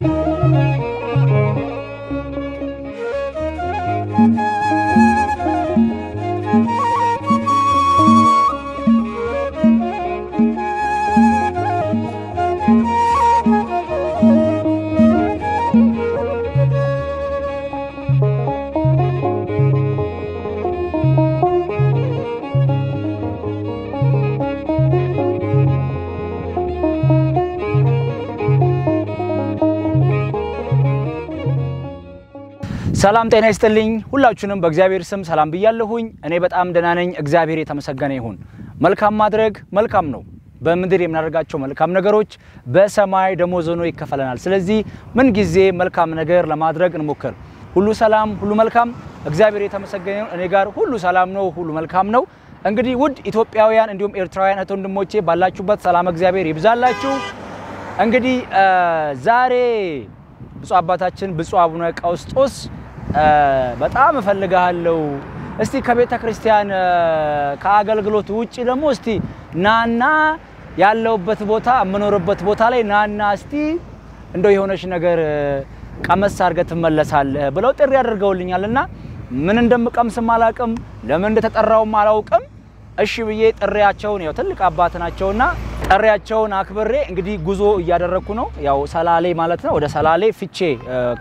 you. ሰላም ጤና ይስጥልኝ። ሁላችሁንም በእግዚአብሔር ስም ሰላም ብያለሁኝ። እኔ በጣም ደህና ነኝ። እግዚአብሔር የተመሰገነ ይሁን። መልካም ማድረግ መልካም ነው። በምድር የምናደርጋቸው መልካም ነገሮች በሰማይ ደሞዝ ሆኖ ይከፈለናል። ስለዚህ ምን ጊዜ መልካም ነገር ለማድረግ እንሞክር። ሁሉ ሰላም፣ ሁሉ መልካም። እግዚአብሔር የተመሰገነ እኔ ጋር ሁሉ ሰላም ነው፣ ሁሉ መልካም ነው። እንግዲህ ውድ ኢትዮጵያውያን እንዲሁም ኤርትራውያን እህት ወንድሞቼ ባላችሁበት ሰላም እግዚአብሔር ይብዛላችሁ። እንግዲህ ዛሬ ብፁዕ አባታችን ብፁዕ አቡነ ቀውስጦስ በጣም እፈልግሃለሁ እስቲ ከቤተ ክርስቲያን ከአገልግሎት ውጭ ደግሞ እስቲ ናና ያለውበት ቦታ የምኖርበት ቦታ ላይ ናና እስቲ እንደው የሆነች ነገር ቀመስ አድርገህ ትመለሳለህ ብለው ጥሪ አድርገውልኛል እና ምን እንደምቀምስም አላውቅም፣ ለምን እንደተጠራውም አላውቅም። እሺ ብዬ ጥሪያቸውን ያው ትልቅ አባት ናቸውና ጥሪያቸውን አክብሬ እንግዲህ ጉዞ እያደረግኩ ነው። ያው ሰላሌ ማለት ነው። ወደ ሰላሌ ፍቼ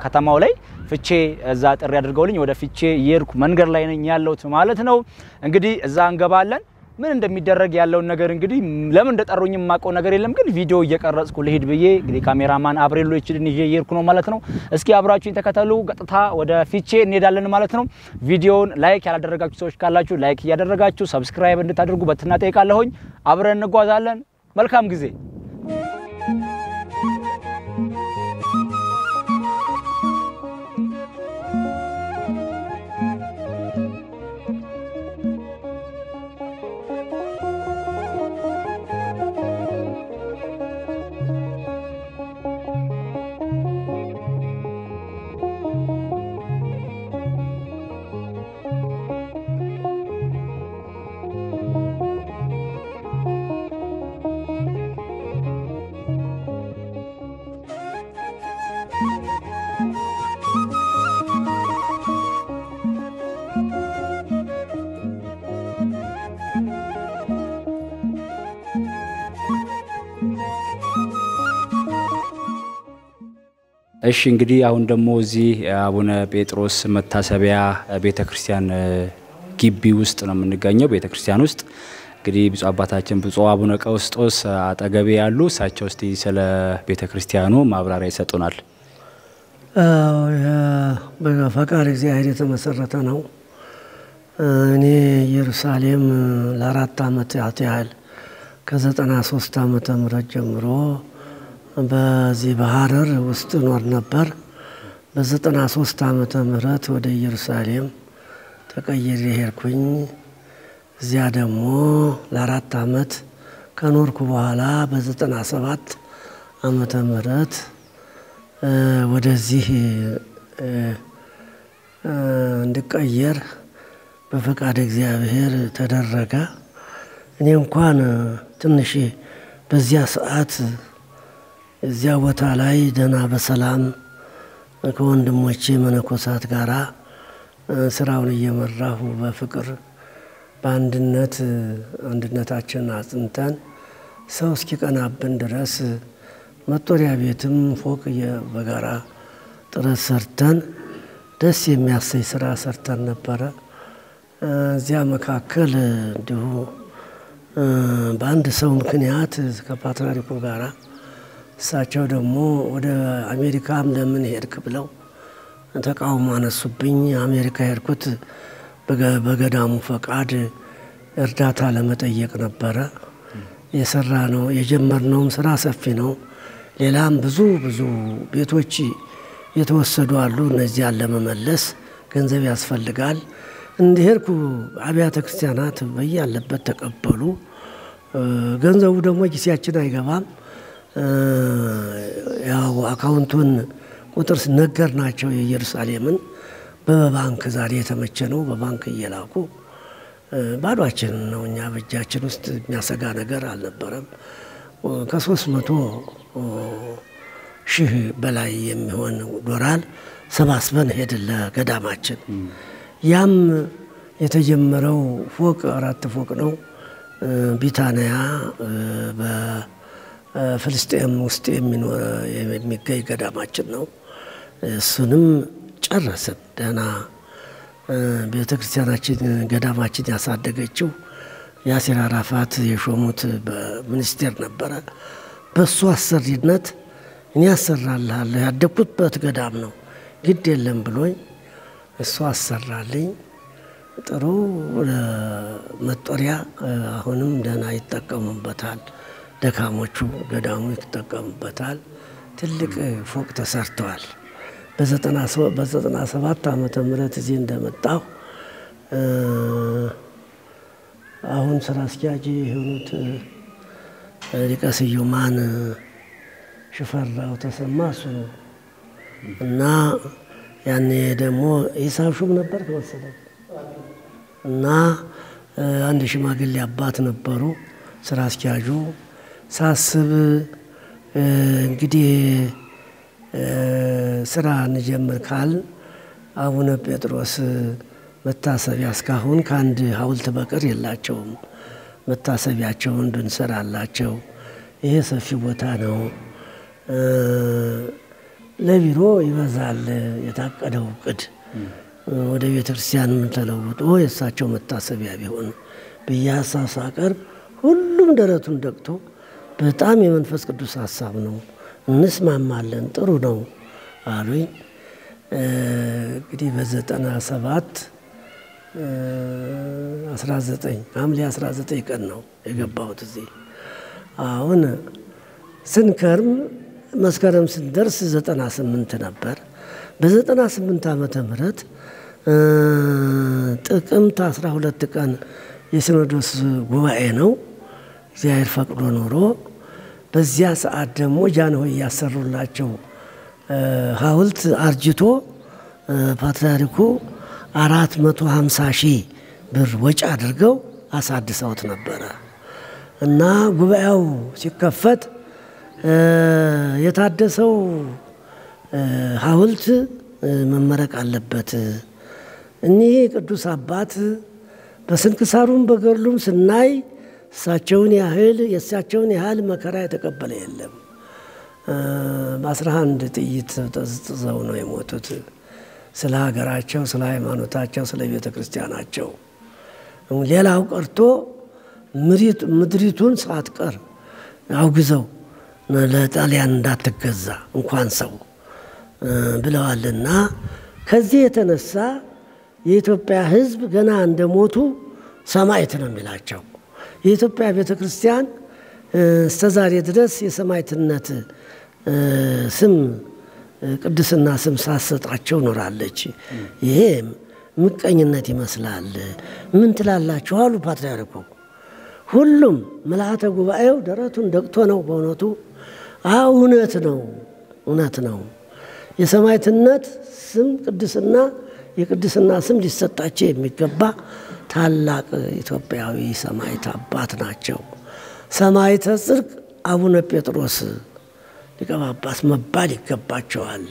ከተማው ላይ ፍቼ እዛ ጥሪ አድርገውልኝ ወደ ፍቼ እየሄድኩ መንገድ ላይ ነኝ ያለሁት ማለት ነው። እንግዲህ እዛ እንገባለን። ምን እንደሚደረግ ያለውን ነገር እንግዲህ ለምን እንደጠሩኝ የማውቀው ነገር የለም፣ ግን ቪዲዮ እየቀረጽኩ ልሂድ ብዬ እንግዲህ ካሜራማን አብሬሎ ይችልን ይዤ እየሄድኩ ነው ማለት ነው። እስኪ አብራችሁኝ ተከተሉ። ቀጥታ ወደ ፊቼ እንሄዳለን ማለት ነው። ቪዲዮውን like ያላደረጋችሁ ሰዎች ካላችሁ like እያደረጋችሁ subscribe እንድታደርጉ በትህትና ጠይቃለሁኝ። አብረን እንጓዛለን። መልካም ጊዜ። እሺ እንግዲህ አሁን ደግሞ እዚህ አቡነ ጴጥሮስ መታሰቢያ ቤተ ክርስቲያን ግቢ ውስጥ ነው የምንገኘው። ቤተ ክርስቲያን ውስጥ እንግዲህ ብፁዕ አባታችን ብፁዕ አቡነ ቀውስጦስ አጠገቤ ያሉ እሳቸው እስቲ ስለ ቤተ ክርስቲያኑ ማብራሪያ ይሰጡናል። በፈቃድ እግዚአብሔር የተመሰረተ ነው። እኔ ኢየሩሳሌም ለአራት ዓመት ያህል ከዘጠና ሶስት ዓመተ ምህረት ጀምሮ በዚህ በሀረር ውስጥ ኖር ነበር። በዘጠና ሶስት ዓመተ ምህረት ወደ ኢየሩሳሌም ተቀይሬ ሄድኩኝ። እዚያ ደግሞ ለአራት ዓመት ከኖርኩ በኋላ በዘጠና ሰባት ዓመተ ምህረት ወደዚህ እንድቀየር በፈቃድ እግዚአብሔር ተደረገ። እኔ እንኳን ትንሽ በዚያ ሰዓት እዚያ ቦታ ላይ ደህና በሰላም ከወንድሞቼ መነኮሳት ጋራ ስራውን እየመራሁ በፍቅር በአንድነት አንድነታችንን አጽንተን ሰው እስኪቀናብን ድረስ መጦሪያ ቤትም ፎቅ በጋራ ጥረት ሰርተን ደስ የሚያሰኝ ስራ ሰርተን ነበረ። እዚያ መካከል እንዲሁ በአንድ ሰው ምክንያት ከፓትርያርኩ ጋራ እሳቸው ደግሞ ወደ አሜሪካም ለምን ሄድክ ብለው ተቃውሞ አነሱብኝ። አሜሪካ ሄድኩት በገዳሙ ፈቃድ እርዳታ ለመጠየቅ ነበረ። የሰራ ነው የጀመርነውም ስራ ሰፊ ነው። ሌላም ብዙ ብዙ ቤቶች የተወሰዱ አሉ። እነዚያን ለመመለስ ገንዘብ ያስፈልጋል። እንዲሄድኩ አብያተ ክርስቲያናት በያለበት ተቀበሉ። ገንዘቡ ደግሞ ጊዜያችን አይገባም። ያው አካውንቱን ቁጥር ነገር ናቸው የኢየሩሳሌምን በባንክ ዛሬ የተመቸ ነው። በባንክ እየላኩ ባዷችን ነው። እኛ በእጃችን ውስጥ የሚያሰጋ ነገር አልነበረም። ከሶስት መቶ ሺህ በላይ የሚሆን ዶላር ሰባስበን ሄድን ለገዳማችን። ያም የተጀመረው ፎቅ አራት ፎቅ ነው። ቢታንያ በፍልስጤም ውስጥ የሚገኝ ገዳማችን ነው። እሱንም ጨረስን። ደህና ቤተ ክርስቲያናችን ገዳማችን ያሳደገችው ያሲር አራፋት የሾሙት በሚኒስቴር ነበረ። በእሱ አሰሪነት እኔ ያሰራልሃለሁ ያደግኩበት ገዳም ነው ግድ የለም ብሎኝ እሱ አሰራልኝ። ጥሩ መጦሪያ አሁንም ደህና ይጠቀሙበታል። ደካሞቹ ገዳሙ ይጠቀሙበታል። ትልቅ ፎቅ ተሰርተዋል። በዘጠና ሰባት ዓመተ ምህረት እዚህ እንደመጣሁ አሁን ስራ አስኪያጅ የሆኑት ሊቀ ስዩማን ሽፈራው ተሰማ እሱ ነው እና ያኔ ደግሞ ሂሳብ ሹም ነበር መሰለኝ እና አንድ ሽማግሌ አባት ነበሩ ስራ አስኪያጁ። ሳስብ እንግዲህ ስራ እንጀምር ካል አቡነ ጴጥሮስ መታሰቢያ እስካሁን ከአንድ ሐውልት በቀር የላቸውም። መታሰቢያቸውን ብንሰራላቸው ይሄ ሰፊ ቦታ ነው። ለቢሮ ይበዛል የታቀደው እቅድ ወደ ቤተ ክርስቲያን ተለውጦ የእሳቸው መታሰቢያ ቢሆን ብዬ ሀሳብ ሳቀርብ ሁሉም ደረቱን ደቅቶ በጣም የመንፈስ ቅዱስ ሀሳብ ነው፣ እንስማማለን፣ ጥሩ ነው አሉኝ። እንግዲህ በዘጠና ሰባት 19 ሐምሌ 19 ቀን ነው የገባሁት እዚህ። አሁን ስንከርም መስከረም ስንደርስ 98 ነበር። በ98 ዓመተ ምህረት ጥቅምት 12 ቀን የሲኖዶስ ጉባኤ ነው። እግዚአብሔር ፈቅዶ ኖሮ በዚያ ሰዓት ደግሞ ጃንሆይ ያሰሩላቸው ሐውልት አርጅቶ ፓትርያርኩ አራት መቶ ሀምሳ ሺህ ብር ወጪ አድርገው አሳድሰውት ነበረ እና ጉባኤው ሲከፈት የታደሰው ሐውልት መመረቅ አለበት። እኒህ ቅዱስ አባት በስንክሳሩም በገድሉም ስናይ እሳቸውን ያህል የእሳቸውን ያህል መከራ የተቀበለ የለም። በአስራ አንድ ጥይት ተዝጥዘው ነው የሞቱት። ስለ ሀገራቸው፣ ስለ ሃይማኖታቸው፣ ስለ ቤተ ክርስቲያናቸው ሌላው ቀርቶ ምድሪቱን ሳትቀር አውግዘው ለጣሊያን እንዳትገዛ እንኳን ሰው ብለዋልና ከዚህ የተነሳ የኢትዮጵያ ሕዝብ ገና እንደሞቱ ሰማዕት ነው የሚላቸው። የኢትዮጵያ ቤተ ክርስቲያን ዛሬ ድረስ የሰማዕትነት ስም ቅድስና ስም ሳሰጣቸው ኖራለች። ይሄ ምቀኝነት ይመስላል። ምን ትላላችሁ አሉ ፓትርያርኩ። ሁሉም ምልአተ ጉባኤው ደረቱን ደቅቶ ነው በእውነቱ እውነት ነው እውነት ነው። የሰማዕትነት ስም ቅድስና የቅድስና ስም ሊሰጣቸው የሚገባ ታላቅ ኢትዮጵያዊ ሰማዕት አባት ናቸው። ሰማዕተ ጽድቅ አቡነ ጴጥሮስ ሊቀ ጳጳስ መባል ይገባቸዋል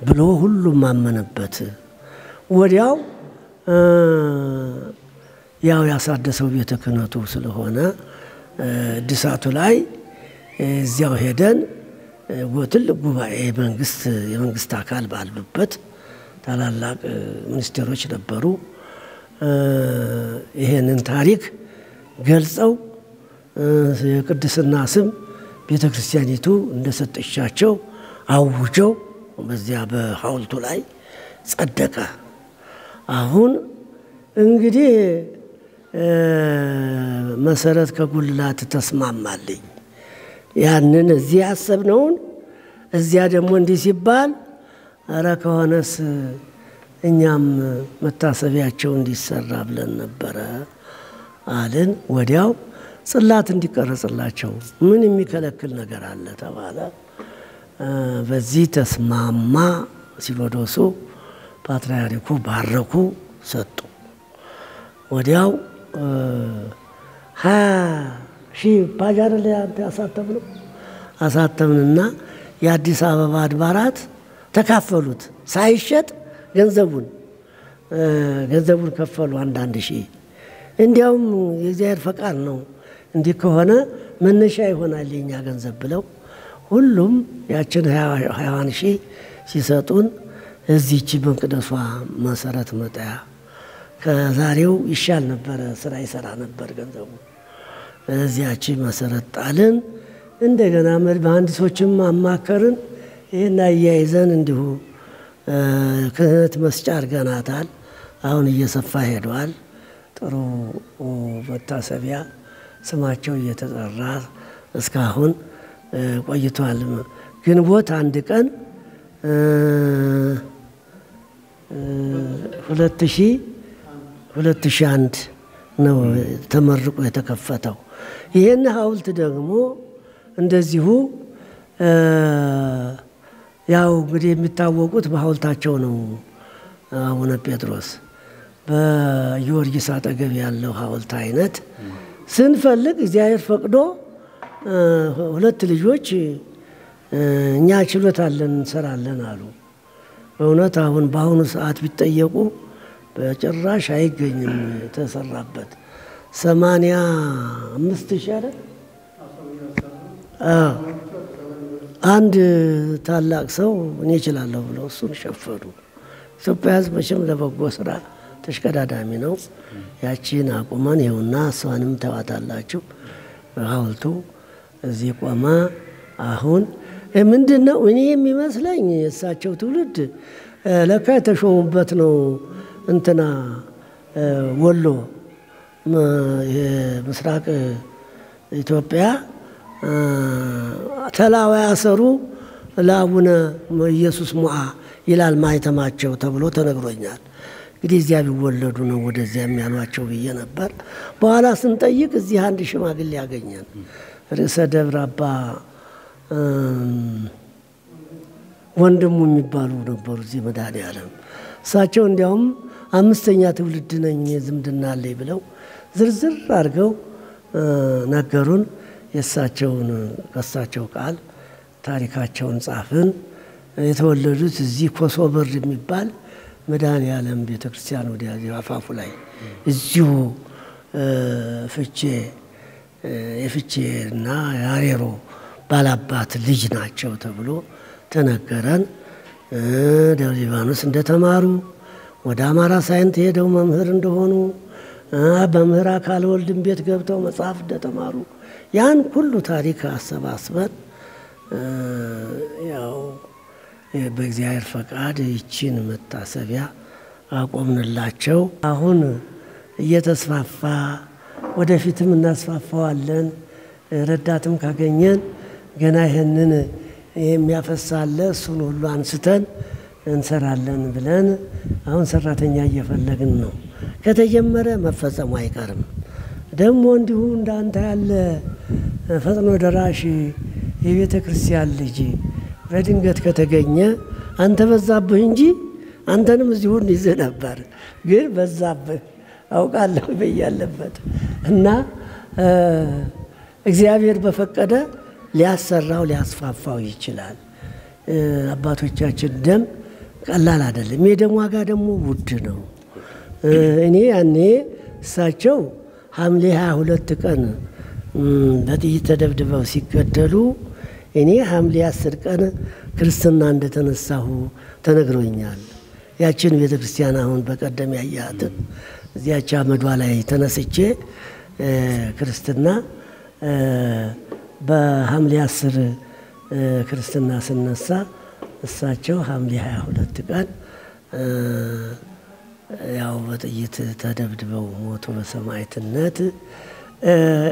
ብሎ ሁሉም አመነበት። ወዲያው ያው ያሳደሰው ቤተ ክህነቱ ስለሆነ እድሳቱ ላይ እዚያው ሄደን ትልቅ ጉባኤ መንግስት የመንግስት አካል ባሉበት ታላላቅ ሚኒስቴሮች ነበሩ። ይሄንን ታሪክ ገልጸው የቅድስና ስም ቤተ ክርስቲያኒቱ እንደሰጠቻቸው አውጀው በዚያ በሐውልቱ ላይ ጸደቀ። አሁን እንግዲህ መሰረት ከጉልላት ተስማማልኝ። ያንን እዚህ ያሰብነውን እዚያ ደግሞ እንዲህ ሲባል እረ ከሆነስ እኛም መታሰቢያቸው እንዲሰራ ብለን ነበረ አልን። ወዲያው ጽላት እንዲቀረጽላቸው ምን የሚከለክል ነገር አለ ተባለ። በዚህ ተስማማ። ሲኖዶሱ ፓትርያርኩ ባረኩ፣ ሰጡ። ወዲያው ሀያ ሺህ ፓጅ አይደለ ያሳተምነው አሳተምንና የአዲስ አበባ አድባራት ተካፈሉት። ሳይሸጥ ገንዘቡን ገንዘቡን ከፈሉ አንዳንድ ሺህ። እንዲያውም የእግዚአብሔር ፈቃድ ነው፣ እንዲህ ከሆነ መነሻ ይሆናል የኛ ገንዘብ ብለው ሁሉም ያችን ሀያዋን ሺህ ሲሰጡን እዚች መቅደሷ መሰረት መጣያ ከዛሬው ይሻል ነበረ፣ ስራ ይሰራ ነበር ገንዘቡ። እዚያች መሰረት ጣልን። እንደገና መሐንዲሶችም አማከርን። ይህን አያይዘን እንዲሁ ክህነት መስጫ አድርገናታል። አሁን እየሰፋ ሄደዋል። ጥሩ መታሰቢያ ስማቸው እየተጠራ እስካሁን ቆይቷል። ግንቦት አንድ ቀን ሁለት ሺህ ሁለት ሺህ አንድ ነው ተመርቆ የተከፈተው። ይህን ሐውልት ደግሞ እንደዚሁ ያው እንግዲህ የሚታወቁት በሐውልታቸው ነው። አቡነ ጴጥሮስ በጊዮርጊስ አጠገብ ያለው ሐውልት አይነት ስንፈልግ እግዚአብሔር ፈቅዶ ሁለት ልጆች እኛ ችሎታ አለን እንሰራለን አሉ። በእውነት አሁን በአሁኑ ሰዓት ቢጠየቁ በጭራሽ አይገኝም የተሰራበት ሰማንያ አምስት ሺህ አይደል? አንድ ታላቅ ሰው እኔ እችላለሁ ብለው እሱን ሸፈኑ። ኢትዮጵያ ሕዝብ መቼም ለበጎ ስራ ተሽቀዳዳሚ ነው። ያቺን አቁመን ይኸውና እሷንም ተዋታላችሁ። ሐውልቱ እዚህ ቆመ። አሁን ምንድን ነው እኔ የሚመስለኝ የእሳቸው ትውልድ ለካ የተሾሙበት ነው። እንትና ወሎ የምስራቅ ኢትዮጵያ ተላዋ ያሰሩ ለአቡነ ኢየሱስ ሞዓ ይላል ማይተማቸው ተብሎ ተነግሮኛል። እንግዲህ እዚያ ቢወለዱ ነው ወደዚያ የሚያሏቸው ብዬ ነበር። በኋላ ስንጠይቅ እዚህ አንድ ሽማግሌ ያገኘን ርዕሰ ደብረ አባ ወንድሙ የሚባሉ ነበሩ እዚህ መድኃኔዓለም። እሳቸው እንዲያውም አምስተኛ ትውልድ ነኝ ዝምድና አለኝ ብለው ዝርዝር አድርገው ነገሩን። የእሳቸውን ከእሳቸው ቃል ታሪካቸውን ጻፍን። የተወለዱት እዚህ ኮሶ የሚባል መድኃኔዓለም ቤተ ክርስቲያን ወዲያ አፋፉ ላይ እዚሁ ፍቼ የፍቼ እና የአሬሮ ባላባት ልጅ ናቸው ተብሎ ተነገረን። ደብረ ሊባኖስ እንደተማሩ ወደ አማራ ሳይንት ሄደው መምህር እንደሆኑ በምህር አካል ወልድም ቤት ገብተው መጽሐፍ እንደተማሩ ያን ሁሉ ታሪክ አሰባስበን ያው በእግዚአብሔር ፈቃድ ይችን መታሰቢያ አቆምንላቸው። አሁን እየተስፋፋ ወደፊትም እናስፋፋዋለን። ረዳትም ካገኘን ገና ይህንን የሚያፈሳለ እሱን ሁሉ አንስተን እንሰራለን ብለን አሁን ሰራተኛ እየፈለግን ነው። ከተጀመረ መፈጸሙ አይቀርም። ደግሞ እንዲሁ እንዳንተ ያለ ፈጥኖ ደራሽ የቤተ ክርስቲያን ልጅ በድንገት ከተገኘ አንተ በዛብህ እንጂ አንተንም እዚሁን ይዝህ ነበር፣ ግን በዛብህ አውቃለሁ በያለበት እና እግዚአብሔር በፈቀደ ሊያሰራው ሊያስፋፋው ይችላል። አባቶቻችን ደም ቀላል አይደለም። የደም ዋጋ ደግሞ ውድ ነው። እኔ ያኔ እሳቸው ሐምሌ ሀያ ሁለት ቀን በጥይት ተደብድበው ሲገደሉ እኔ ሐምሌ አስር ቀን ክርስትና እንደተነሳሁ ተነግሮኛል። ያችን ቤተ ክርስቲያን አሁን በቀደም ያያትን እዚያች አመዷ ላይ ተነስቼ ክርስትና በሐምሌ አስር ክርስትና ስነሳ እሳቸው ሐምሌ ሀያ ሁለት ቀን ያው በጥይት ተደብድበው ሞቱ በሰማዕትነት።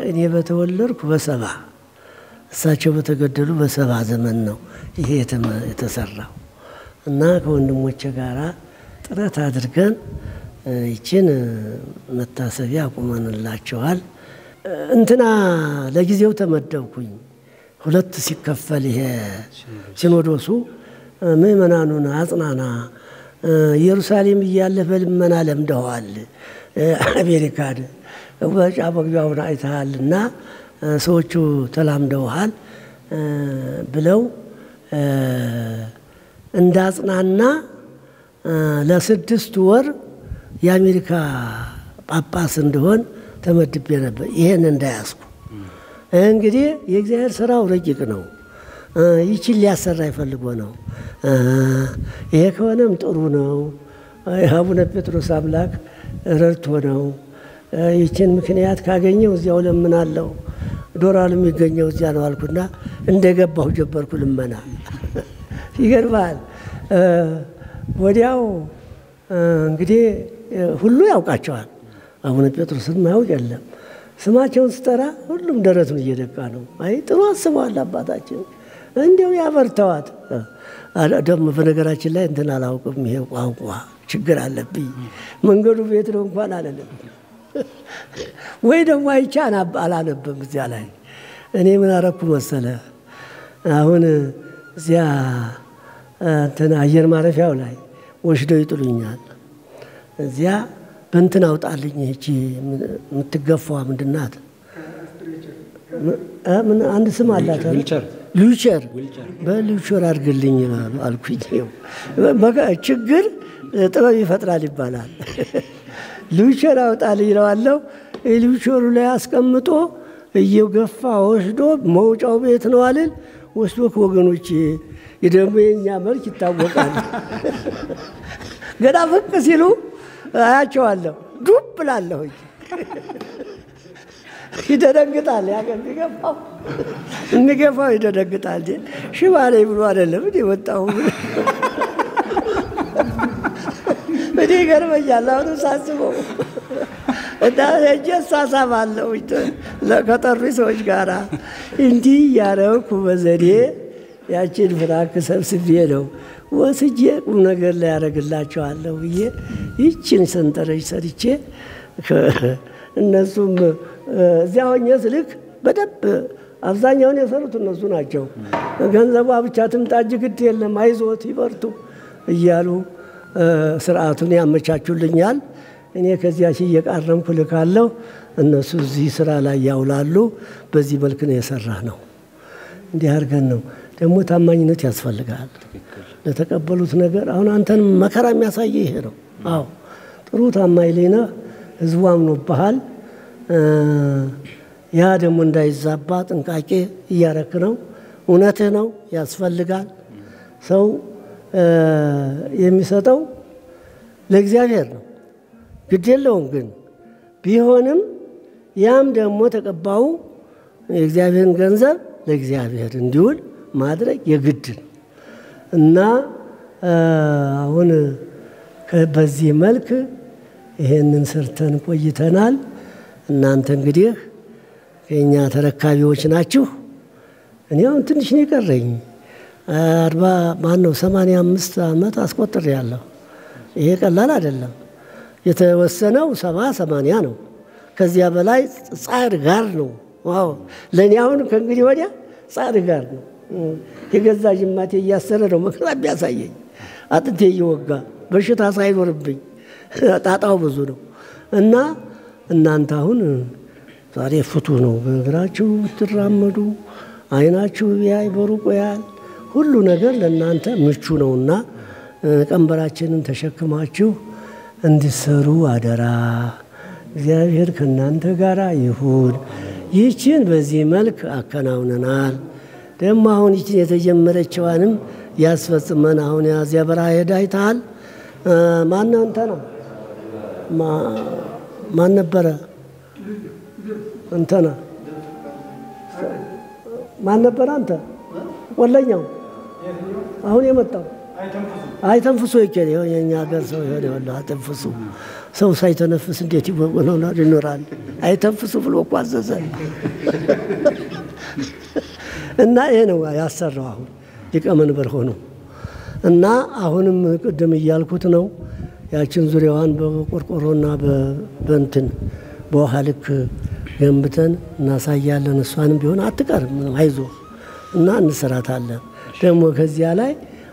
እኔ በተወለድኩ በሰባ እሳቸው በተገደሉ በሰባ ዘመን ነው ይሄ የተሰራው እና ከወንድሞቼ ጋር ጥረት አድርገን ይችን መታሰቢያ አቁመንላቸዋል። እንትና ለጊዜው ተመደብኩኝ። ሁለት ሲከፈል ይሄ ሲኖዶሱ ምእመናኑን አጽናና ኢየሩሳሌም እያለህ በልመና ለምደዋል። አሜሪካን በጫ መግቢያውን አይተሃል እና ሰዎቹ ተላምደውሃል ብለው እንዳጽናና ለስድስት ወር የአሜሪካ ጳጳስ እንደሆን ተመድቤ ነበር። ይሄን እንዳያስኩ እንግዲህ የእግዚአብሔር ስራው ረቂቅ ነው። ይችን ሊያሰራ ይፈልጎ ነው። ይሄ ከሆነም ጥሩ ነው። አቡነ ጴጥሮስ አምላክ ረድቶ ነው። ይችን ምክንያት ካገኘው እዚያው ለምናለው ዶላር የሚገኘው እዚያ ነው አልኩና እንደገባሁ ጀበርኩ ልመና። ይገርማል። ወዲያው እንግዲህ ሁሉ ያውቃቸዋል። አቡነ ጴጥሮስን ማያውቅ የለም። ስማቸውን ስጠራ ሁሉም ደረቱን እየደቃ ነው። አይ ጥሩ አስበዋል አባታችን፣ እንዲያው ያበርተዋት። ደግሞ በነገራችን ላይ እንትን አላውቅም፣ ይሄ ቋንቋ ችግር አለብኝ። መንገዱ ቤት ነው እንኳን አለለም ወይ ደግሞ አይቻ አላነብም። እዚያ ላይ እኔ ምን አረኩ መሰለ፣ አሁን እዚያ እንትን አየር ማረፊያው ላይ ወስደው ይጥሉኛል። እዚያ በእንትን አውጣልኝ ይቺ የምትገፋዋ ምንድናት? አንድ ስም አላት። wheelchair በ wheelchair አድርግልኝ አልኩኝ። ችግር ጥበብ ይፈጥራል ይባላል። ሉቸር አውጣልኝ ይለዋለሁ። ሉቸሩ ላይ አስቀምጦ እየገፋ ወስዶ መውጫው ቤት ነው አልል ወስዶ ከወገኖች ደግሞ የእኛ መልክ ይታወቃል። ገና ብቅ ሲሉ አያቸዋለሁ። ዱብ ብላለሁኝ። ይደነግጣል። የሚገፋው የሚገፋው ይደነግጣል። ሽባ ነኝ ብሎ አይደለም ወጣሁ እኔ ይገርመኛል። አሁንም ሳስበው እና ሄጄ እሳሳማለሁ ከጠሩ ሰዎች ጋር እንዲህ እያረኩ በዘዴ ያችን ፍራክ ሰብስቤ ነው ወስጄ ቁም ነገር ላይ ያደርግላቸዋለሁ ብዬ ይችን ሰንጠረዥ ሰርቼ እነሱም እዚያ ሆኜ ስልክ በደንብ አብዛኛውን የሰሩት እነሱ ናቸው። ገንዘቧ ብቻ ትምጣ እንጂ ግድ የለም አይዞት ይበርቱ እያሉ ስርዓቱን ያመቻቹልኛል። እኔ ከዚያ እየቃረምኩ ልካለሁ፣ እነሱ እዚህ ስራ ላይ ያውላሉ። በዚህ መልክ ነው የሰራ ነው። እንዲህ አድርገን ነው ደግሞ ታማኝነት ያስፈልጋል ለተቀበሉት ነገር። አሁን አንተን መከራ የሚያሳየ ይሄ ነው። አዎ ጥሩ ታማኝ ነህ፣ ህዝቡ አምኖብሃል። ያ ደግሞ እንዳይዛባ ጥንቃቄ እያረክ ነው። እውነትህ ነው፣ ያስፈልጋል። ሰው የሚሰጠው ለእግዚአብሔር ነው፣ ግድ የለውም ግን ቢሆንም ያም ደግሞ ተቀባዩ የእግዚአብሔርን ገንዘብ ለእግዚአብሔር እንዲውል ማድረግ የግድ ነው እና አሁን በዚህ መልክ ይሄንን ሰርተን ቆይተናል። እናንተ እንግዲህ የእኛ ተረካቢዎች ናችሁ። እኔ አሁን ትንሽ ነው የቀረኝ። አርባ ማን ነው ሰማንያ አምስት ዓመት አስቆጥሬ ያለሁ። ይሄ ቀላል አይደለም። የተወሰነው ሰባ ሰማንያ ነው። ከዚያ በላይ ጻዕር ጋዕር ነው። ያው ለእኔ አሁን ከእንግዲህ ወዲያ ጻዕር ጋዕር ነው። የገዛ ጅማቴ እያሰረ ነው መከራ ቢያሳየኝ አጥንቴ እየወጋ በሽታ ሳይኖርብኝ ጣጣው ብዙ ነው እና እናንተ አሁን ዛሬ ፍቱ ነው። በእግራችሁ ብትራመዱ አይናችሁ ቢያይ በሩቁ ያህል ሁሉ ነገር ለእናንተ ምቹ ነውና ቀንበራችንን ተሸክማችሁ እንድሰሩ አደራ። እግዚአብሔር ከእናንተ ጋር ይሁን። ይህችን በዚህ መልክ አከናውነናል። ደግሞ አሁን ይችን የተጀመረችዋንም ያስፈጽመን። አሁን ያዚያ በረሃ ሄዳ ማነው አንተ ነው ማን ነበረ? እንተና ማን ነበረ? አንተ ወለኛው አሁን የመጣው አይተንፍሶ ይኬድ የኛ ሀገር ሰው የሆነ ወላ አተንፍሱ ሰው ሳይተነፍስ እንዴት ይሆናል ይኖራል? አይተንፍሱ ብሎ እኮ አዘዘ እና ይሄ ነው ያሰራው። አሁን ሊቀመንበር ሆኖ እና አሁንም ቅድም እያልኩት ነው ያችን ዙሪያዋን በቆርቆሮና በእንትን በውሃ ልክ ገንብተን እናሳያለን። እሷንም ቢሆን አትቀርም፣ አይዞ እና እንሰራታለን። ደግሞ ከዚያ ላይ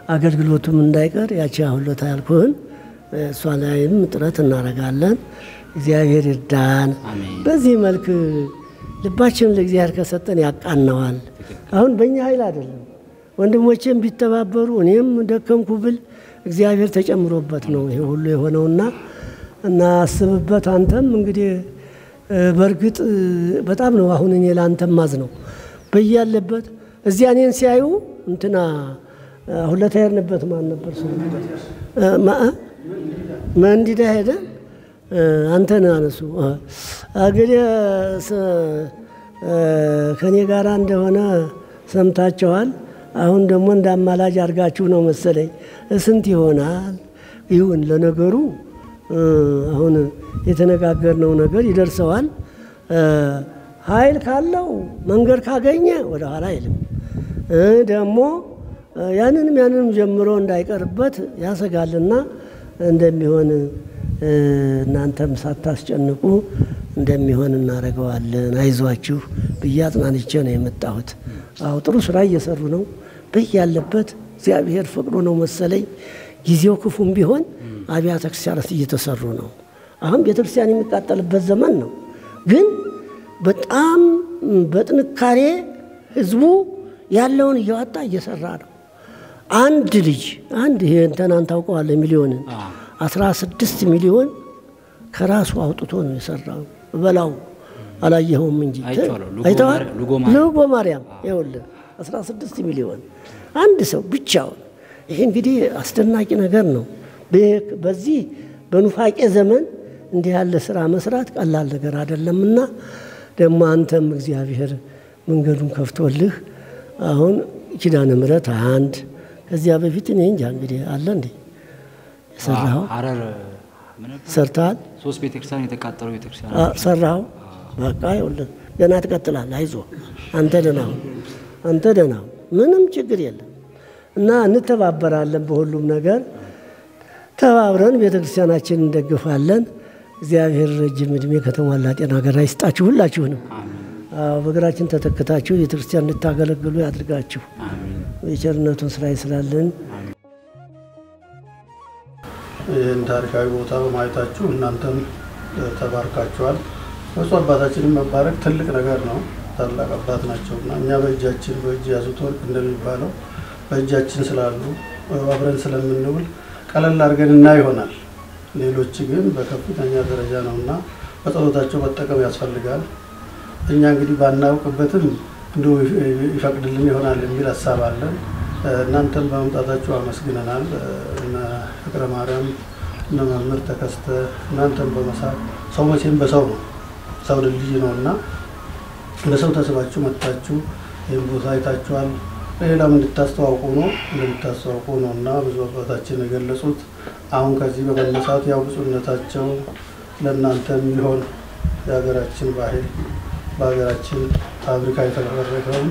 አገልግሎቱም እንዳይቀር ያቺ አሁለታ ያልኩህን እሷ ላይም ጥረት እናደርጋለን። እግዚአብሔር ይርዳን። በዚህ መልክ ልባችንን ለእግዚአብሔር ከሰጠን ያቃነዋል። አሁን በእኛ ኃይል አይደለም፣ ወንድሞቼም ቢተባበሩ እኔም ደከምኩ ብል እግዚአብሔር ተጨምሮበት ነው ይሄ ሁሉ የሆነውና እና አስብበት። አንተም እንግዲህ በእርግጥ በጣም ነው አሁን እኔ ለአንተም ማዝ ነው በያለበት እዚያ እኔን ሲያዩ እንትና ሁለታ ያርንበት ማን ነበር? መንዲዳ ሄደ አንተን አነሱ እንግዲህ ከእኔ ጋር እንደሆነ ሰምታችኋል። አሁን ደግሞ እንደ አማላጅ አድርጋችሁ ነው መሰለኝ። ስንት ይሆናል? ይሁን ለነገሩ አሁን የተነጋገርነው ነገር ይደርሰዋል። ኃይል ካለው መንገድ ካገኘ ወደ ኋላ አይልም። ደግሞ ያንንም ያንንም ጀምሮ እንዳይቀርበት ያሰጋልና እንደሚሆን እናንተም ሳታስጨንቁ እንደሚሆን እናደርገዋለን። አይዟችሁ ብዬ አጽናንቼ ነው የመጣሁት። አዎ ጥሩ ስራ እየሰሩ ነው። በያለበት እግዚአብሔር ፈቅዶ ነው መሰለኝ ጊዜው ክፉም ቢሆን አብያተ ክርስቲያናት እየተሰሩ ነው። አሁን ቤተ ክርስቲያን የሚቃጠልበት ዘመን ነው። ግን በጣም በጥንካሬ ህዝቡ ያለውን እያወጣ እየሰራ ነው። አንድ ልጅ አንድ ይሄ እንትናን ታውቀዋለህ፣ ሚሊዮንን አስራ ስድስት ሚሊዮን ከራሱ አውጥቶ ነው የሰራው። በላው አላየኸውም እንጂ አይተዋል። ልጎ ማርያም ይኸውልህ 16 ሚሊዮን አንድ ሰው ብቻውን። ይሄ እንግዲህ አስደናቂ ነገር ነው። በዚህ በኑፋቄ ዘመን እንዲህ ያለ ስራ መስራት ቀላል ነገር አይደለምና ደግሞ አንተም እግዚአብሔር መንገዱን ከፍቶልህ አሁን ኪዳነ ምሕረት አንድ ከዚያ በፊት እኔ እንጃ እንግዲህ አለ እንዴ የሰራኸው ሰርተሃል? ሶስት ቤተክርስቲያን የተቃጠሉ ቤተክርስቲያን ሰራኸው? በቃ ይኸውልህ ገና ትቀጥላለህ። አይዞህ አንተ ደህና ሁን፣ አንተ ደህና ሁን። ምንም ችግር የለም እና እንተባበራለን በሁሉም ነገር ተባብረን ቤተ ክርስቲያናችን እንደግፋለን። እግዚአብሔር ረጅም ዕድሜ ከተሟላ ጤና ጋር ይስጣችሁ ሁላችሁንም። በእግራችን ተተክታችሁ ቤተ ክርስቲያን እንድታገለግሉ ያድርጋችሁ። የቸርነቱን ስራ ይስራልን። ይህን ታሪካዊ ቦታ በማየታችሁ እናንተም ተባርካችኋል። ብፁዕ አባታችንን መባረክ ትልቅ ነገር ነው። ታላቅ አባት ናቸው እና እኛ በእጃችን በእጅ ያዙት ወርቅ እንደሚባለው በእጃችን ስላሉ አብረን ስለምንውል ቀለል አድርገን እና ይሆናል። ሌሎች ግን በከፍተኛ ደረጃ ነው እና በጸሎታቸው መጠቀም ያስፈልጋል። እኛ እንግዲህ ባናውቅበትም እንዲሁ ይፈቅድልን ይሆናል የሚል ሀሳብ አለን። እናንተም በመምጣታችሁ አመስግነናል። እነ ፍቅረ ማርያም እነ መምህር ተከስተ እናንተም በመሳብ ሰው መቼም በሰው ነው ሰው ድልድይ ነው እና በሰው ተስባችሁ መጥታችሁ ይህም ቦታ አይታችኋል። ሌላም እንድታስተዋውቁ ነው እንደምታስተዋውቁ ነው እና ብዙ አባታችን የገለጹት አሁን ከዚህ በመነሳት ያው ብፁዕነታቸው ለእናንተ የሚሆን የሀገራችን ባህል በሀገራችን ፋብሪካ የተመረከውን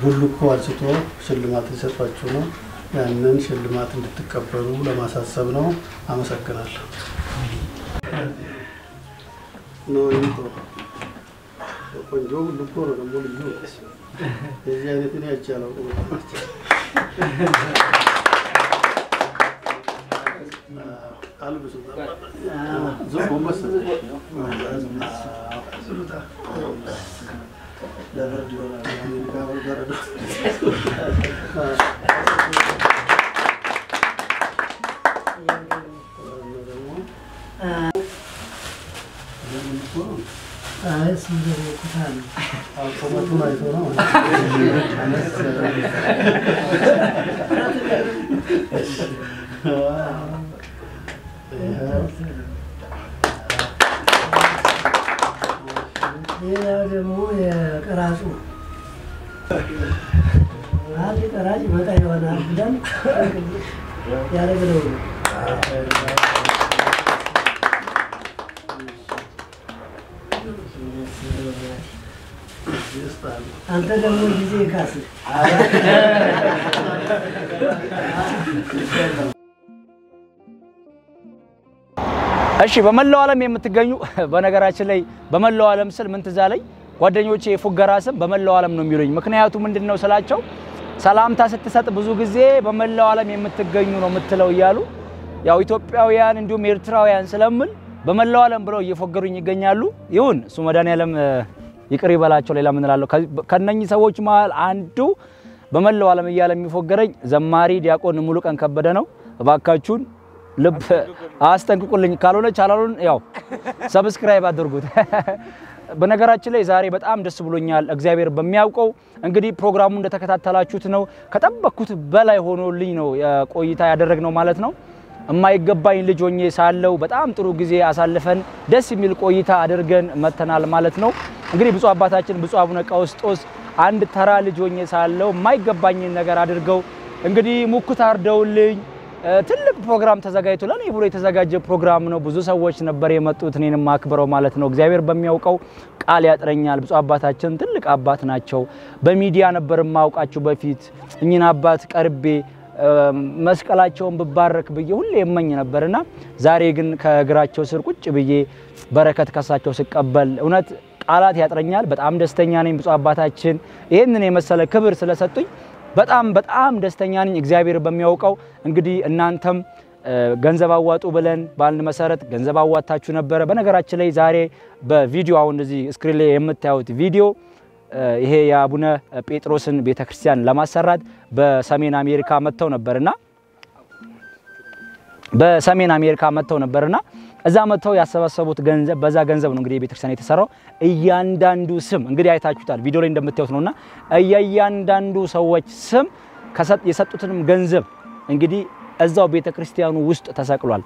ቡልኮ አንስቶ ሽልማት ሊሰጧችሁ ነው። ያንን ሽልማት እንድትቀበሉ ለማሳሰብ ነው። አመሰግናለሁ። ቆንጆ ቡልኮ ነው ደግሞ ልዩ የዚህ አይነት እኔ కాలు బొమ్మ 아, 성적이 부산. 아, 아, 정말 좋아해서. 안 했어요. 아. ሌላው ደግሞ የቀራጩ አንድ ቀራጭ ይመጣ ይሆናል ብለን ያደረግነው ነው። አንተ ደግሞ ጊዜ ካስ እሺ በመላው ዓለም የምትገኙ በነገራችን ላይ በመላው ዓለም ስል ምን ትዝ አለኝ ጓደኞቼ የፉገራ ስም በመላው ዓለም ነው የሚሉኝ። ምክንያቱ ምንድን ነው ስላቸው ሰላምታ ስትሰጥ ብዙ ጊዜ በመላው ዓለም የምትገኙ ነው የምትለው እያሉ ያው ኢትዮጵያውያን እንዲሁም ኤርትራውያን ስለምል በመላው ዓለም ብለው እየፎገሩኝ ይገኛሉ። ይሁን እሱ መድኃኒዓለም ይቅር ይበላቸው። ሌላ ምን እላለሁ? ከነኚህ ሰዎች መሀል አንዱ በመላው ዓለም እያለ የሚፎግረኝ ዘማሪ ዲያቆን ሙሉቀን ከበደ ነው። እባካችሁን ልብ አስጠንቅቁልኝ። ካልሆነ ቻናሉን ያው subscribe አድርጉት። በነገራችን ላይ ዛሬ በጣም ደስ ብሎኛል። እግዚአብሔር በሚያውቀው እንግዲህ ፕሮግራሙ እንደተከታተላችሁት ነው። ከጠበቅኩት በላይ ሆኖልኝ ነው ቆይታ ያደረግነው ማለት ነው። የማይገባኝ ልጅ ሆኜ ሳለው በጣም ጥሩ ጊዜ አሳልፈን ደስ የሚል ቆይታ አድርገን መተናል ማለት ነው። እንግዲህ ብፁዕ አባታችን ብፁዕ አቡነ ቀውስጦስ አንድ ተራ ልጅ ሆኜ ሳለው የማይገባኝን ነገር አድርገው እንግዲህ ሙክት አርደውልኝ ትልቅ ፕሮግራም ተዘጋጅቶ ለኔ ብሎ የተዘጋጀ ፕሮግራም ነው። ብዙ ሰዎች ነበር የመጡት እኔንም አክብረው ማለት ነው። እግዚአብሔር በሚያውቀው ቃል ያጥረኛል። ብፁዕ አባታችን ትልቅ አባት ናቸው። በሚዲያ ነበር የማውቃቸው በፊት እኚህን አባት ቀርቤ መስቀላቸውን ብባረክ ብዬ ሁሌ እመኝ ነበርና ዛሬ ግን ከእግራቸው ስር ቁጭ ብዬ በረከት ከሳቸው ስቀበል እውነት ቃላት ያጥረኛል። በጣም ደስተኛ ነኝ። ብፁዕ አባታችን ይህንን የመሰለ ክብር ስለሰጡኝ በጣም በጣም ደስተኛ ነኝ። እግዚአብሔር በሚያውቀው እንግዲህ እናንተም ገንዘብ አዋጡ ብለን ባልን መሰረት ገንዘብ አዋታችሁ ነበረ። በነገራችን ላይ ዛሬ በቪዲዮ አሁን እዚህ screen ላይ የምታዩት ቪዲዮ ይሄ የአቡነ ጴጥሮስን ቤተክርስቲያን ለማሰራት በሰሜን አሜሪካ መጥተው ነበርና በሰሜን አሜሪካ መጥተው ነበርና እዛ መጥተው ያሰባሰቡት ገንዘብ በዛ ገንዘብ ነው እንግዲህ ቤተክርስቲያን የተሰራው። እያንዳንዱ ስም እንግዲህ አይታችሁታል ቪዲዮ ላይ እንደምታዩት ነውና እያንዳንዱ ሰዎች ስም የሰጡትንም ገንዘብ እንግዲህ እዛው ቤተክርስቲያኑ ውስጥ ተሰቅሏል።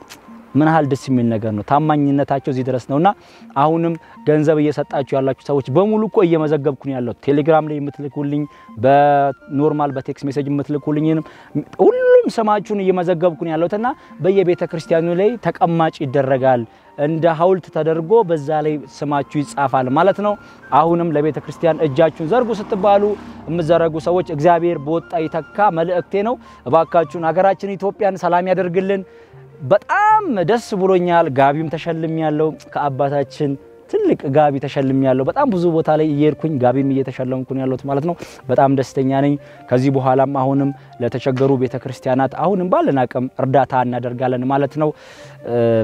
ምን ያህል ደስ የሚል ነገር ነው። ታማኝነታቸው እዚህ ድረስ ነውና አሁንም ገንዘብ እየሰጣችሁ ያላችሁ ሰዎች በሙሉ እኮ እየመዘገብኩ ነው ያለው። ቴሌግራም ላይ የምትልኩልኝ፣ በ normal በ text message የምትልኩልኝ ሁሉም ስማችሁን እየመዘገብኩ ነው ያለሁትና በየቤተ ክርስቲያኑ ላይ ተቀማጭ ይደረጋል። እንደ ሐውልት ተደርጎ በዛ ላይ ስማችሁ ይጻፋል ማለት ነው። አሁንም ለቤተ ክርስቲያን እጃችሁን ዘርጉ ስትባሉ የምትዘረጉ ሰዎች እግዚአብሔር በወጣ ይተካ መልእክቴ ነው። እባካችሁን ሀገራችን ኢትዮጵያን ሰላም ያደርግልን። በጣም ደስ ብሎኛል። ጋቢም ተሸልሜ ያለው ከአባታችን ትልቅ ጋቢ ተሸልሜ ያለው በጣም ብዙ ቦታ ላይ እየሄድኩኝ ጋቢም እየተሸለምኩ ነው ያለሁት ማለት ነው። በጣም ደስተኛ ነኝ። ከዚህ በኋላም አሁንም ለተቸገሩ ቤተክርስቲያናት አሁንም ባለን አቅም እርዳታ እናደርጋለን ማለት ነው።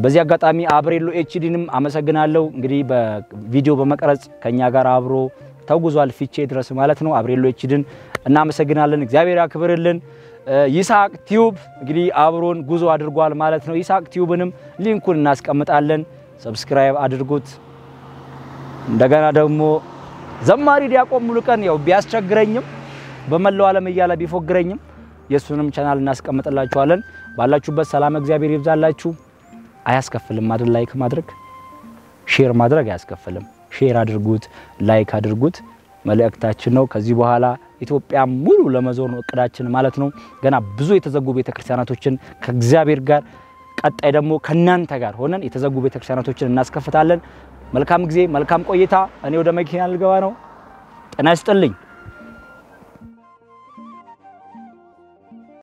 በዚህ አጋጣሚ አብሬሎ ኤችዲንም አመሰግናለሁ። እንግዲህ በቪዲዮ በመቅረጽ ከኛ ጋር አብሮ ተጉዟል ፊቼ ድረስ ማለት ነው። አብሬሎ ኤችዲን እናመሰግናለን። እግዚአብሔር ያክብርልን። ይስሐቅ ቲዩብ እንግዲህ አብሮን ጉዞ አድርጓል ማለት ነው። ይስሐቅ ቲዩብንም link ኡን እናስቀምጣለን። subscribe አድርጉት። እንደገና ደግሞ ዘማሪ ዲያቆን ሙሉቀን ያው ቢያስቸግረኝም በመላው ዓለም እያለ ቢፎግረኝም የእሱንም ቻናል እናስቀምጥላችኋለን። ባላችሁበት ሰላም እግዚአብሔር ይብዛላችሁ። አያስከፍልም አይደል? like ማድረግ share ማድረግ አያስከፍልም። share አድርጉት፣ like አድርጉት። መልእክታችን ነው። ከዚህ በኋላ ኢትዮጵያ ሙሉ ለመዞር ነው እቅዳችን ማለት ነው። ገና ብዙ የተዘጉ ቤተክርስቲያናቶችን ከእግዚአብሔር ጋር ቀጣይ ደግሞ ከእናንተ ጋር ሆነን የተዘጉ ቤተክርስቲያናቶችን እናስከፍታለን። መልካም ጊዜ፣ መልካም ቆይታ። እኔ ወደ መኪና ልገባ ነው። ጤና ይስጥልኝ።